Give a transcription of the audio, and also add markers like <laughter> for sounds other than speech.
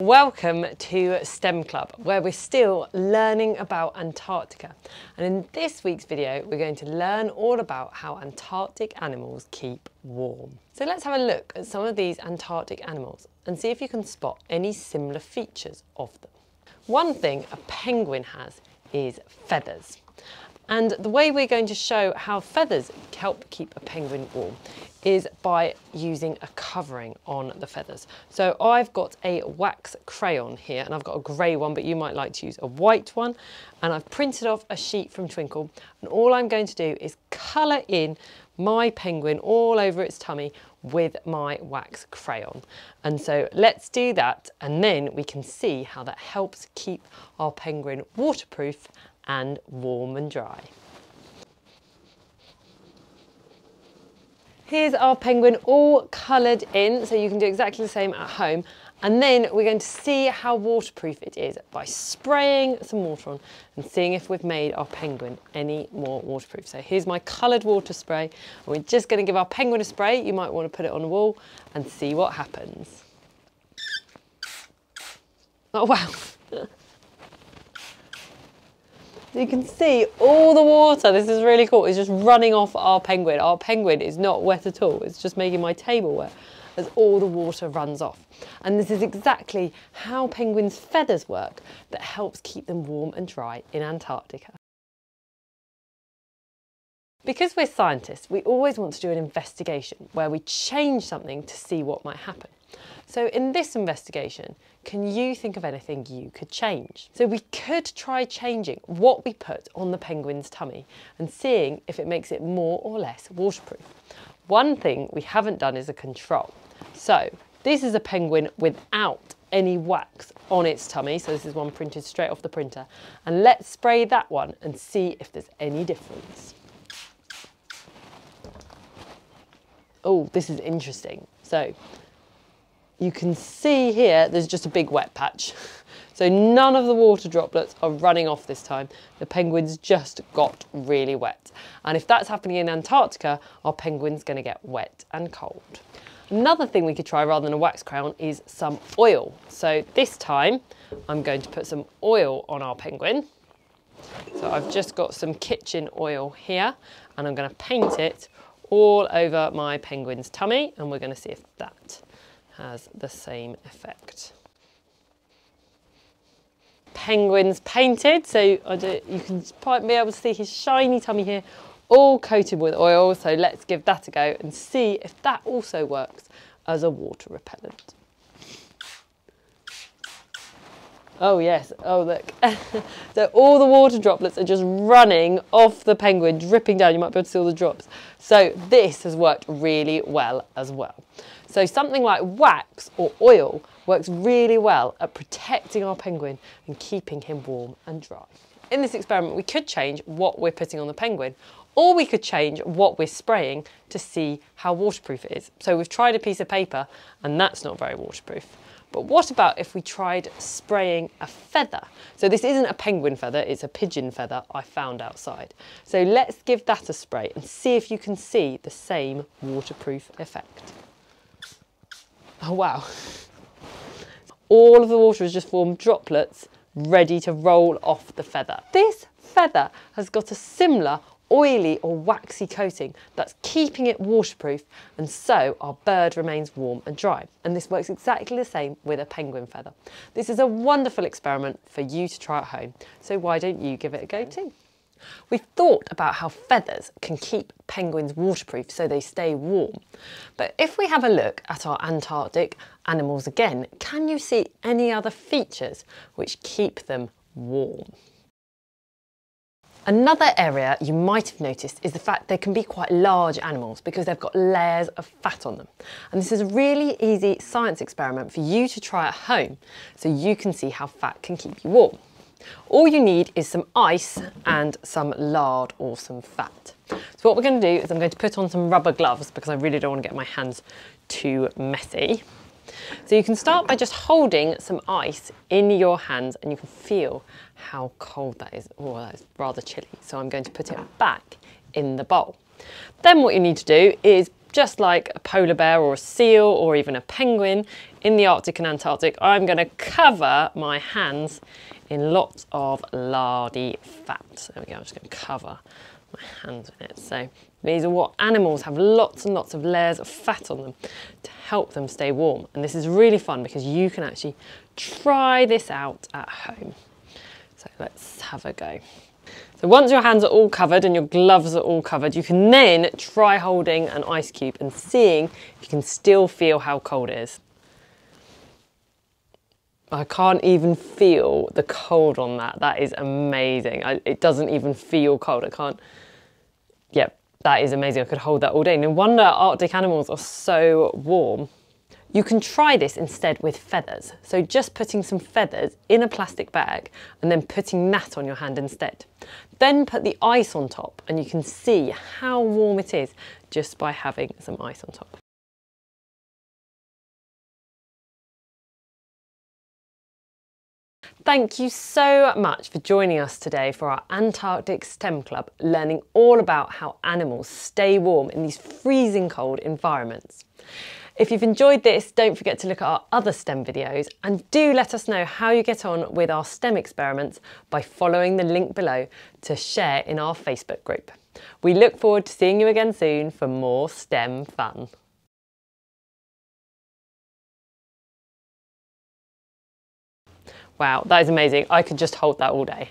Welcome to STEM Club, where we're still learning about Antarctica. And in this week's video, we're going to learn all about how Antarctic animals keep warm. So let's have a look at some of these Antarctic animals and see if you can spot any similar features of them. One thing a penguin has is feathers. And the way we're going to show how feathers help keep a penguin warm is by using a covering on the feathers. So I've got a wax crayon here and I've got a grey one, but you might like to use a white one. And I've printed off a sheet from Twinkl. And all I'm going to do is colour in my penguin all over its tummy with my wax crayon. And so let's do that and then we can see how that helps keep our penguin waterproof and warm and dry. Here's our penguin all coloured in, so you can do exactly the same at home. And then we're going to see how waterproof it is by spraying some water on and seeing if we've made our penguin any more waterproof. So here's my coloured water spray. And we're just going to give our penguin a spray. You might want to put it on the wall and see what happens. Oh, wow. You can see all the water, this is really cool, It's just running off our penguin. Our penguin is not wet at all, it's just making my table wet as all the water runs off. And this is exactly how penguins' feathers work that helps keep them warm and dry in Antarctica. Because we're scientists, we always want to do an investigation where we change something to see what might happen. So in this investigation, can you think of anything you could change? So we could try changing what we put on the penguin's tummy and seeing if it makes it more or less waterproof. One thing we haven't done is a control. So this is a penguin without any wax on its tummy. So this is one printed straight off the printer. And let's spray that one and see if there's any difference. Oh, this is interesting. So you can see here there's just a big wet patch. <laughs> So none of the water droplets are running off this time. The penguins just got really wet. And if that's happening in Antarctica, our penguin's going to get wet and cold. Another thing we could try rather than a wax crown is some oil. So this time I'm going to put some oil on our penguin. So I've just got some kitchen oil here and I'm going to paint it all over my penguin's tummy and we're going to see if that has the same effect. Penguins painted, so you can be able to see his shiny tummy here, all coated with oil. So let's give that a go and see if that also works as a water repellent. Oh yes, oh look. <laughs> so all the water droplets are just running off the penguin, dripping down. You might be able to see all the drops. So this has worked really well as well. So something like wax or oil works really well at protecting our penguin and keeping him warm and dry. In this experiment, we could change what we're putting on the penguin or we could change what we're spraying to see how waterproof it is. So we've tried a piece of paper and that's not very waterproof. But what about if we tried spraying a feather? So this isn't a penguin feather, it's a pigeon feather I found outside. So let's give that a spray and see if you can see the same waterproof effect. Oh, wow. All of the water has just formed droplets ready to roll off the feather. This feather has got a similar oily or waxy coating that's keeping it waterproof and so our bird remains warm and dry. And this works exactly the same with a penguin feather. This is a wonderful experiment for you to try at home, so why don't you give it a go too? We've thought about how feathers can keep penguins waterproof so they stay warm. But if we have a look at our Antarctic animals again, can you see any other features which keep them warm? Another area you might have noticed is the fact they can be quite large animals because they've got layers of fat on them. And this is a really easy science experiment for you to try at home so you can see how fat can keep you warm. All you need is some ice and some lard or some fat. So what we're going to do is I'm going to put on some rubber gloves because I really don't want to get my hands too messy. So you can start by just holding some ice in your hands and you can feel how cold that is. Oh, that is rather chilly. So I'm going to put it back in the bowl. Then what you need to do is just like a polar bear or a seal or even a penguin in the Arctic and Antarctic, I'm going to cover my hands in lots of lardy fat. There we go, I'm just going to cover my hands in it. So these are what animals have lots and lots of layers of fat on them to help them stay warm. And this is really fun because you can actually try this out at home. So let's have a go. So once your hands are all covered and your gloves are all covered, you can then try holding an ice cube and seeing if you can still feel how cold it is. I can't even feel the cold on that. That is amazing. I, it doesn't even feel cold. I can't, yep, that is amazing. I could hold that all day. No wonder Arctic animals are so warm. You can try this instead with feathers. So just putting some feathers in a plastic bag and then putting that on your hand instead. Then put the ice on top and you can see how warm it is just by having some ice on top. Thank you so much for joining us today for our Antarctic STEM Club, learning all about how animals stay warm in these freezing cold environments. If you've enjoyed this, don't forget to look at our other STEM videos and do let us know how you get on with our STEM experiments by following the link below to share in our Facebook group. We look forward to seeing you again soon for more STEM fun. Wow, that is amazing. I could just hold that all day.